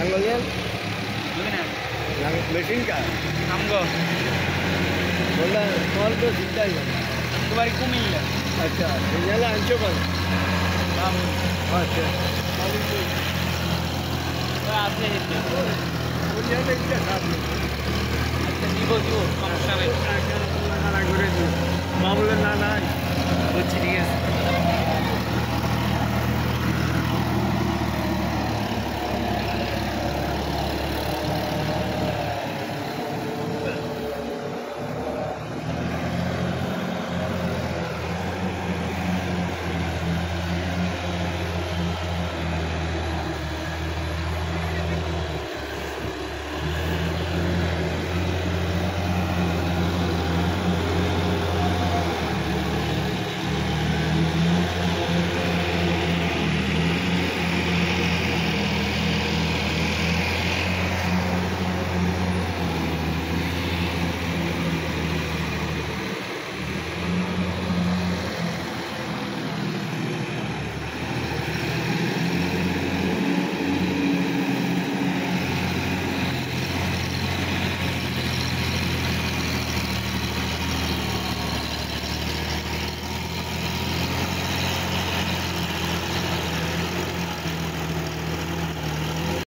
হ্যাঁ না মেশিন का আমগো बोला कॉल तो सीधा ही है তোমার কুমিল্লা अच्छा सिग्नल आंचो पर अच्छा আছে আচ্ছা দিব দিব সমস্যা নেই लगा না बाबुल বুঝছি ঠিক আছে